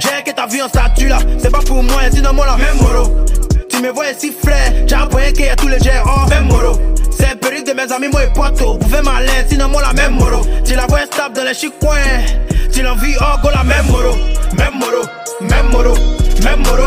Jack et ta vie en statue là, c'est pas pour moi, sinon moi la même moro. Tu me vois siffler, j'ai un point qui a tous les jets oh, même moro. C'est le périple de mes amis, moi et poteau. Vous faites malin, sinon moi la même moro. Tu la vois stable dans les chic coins. Tu l'envies oh, go la même moro. Même moro, même moro, même moro,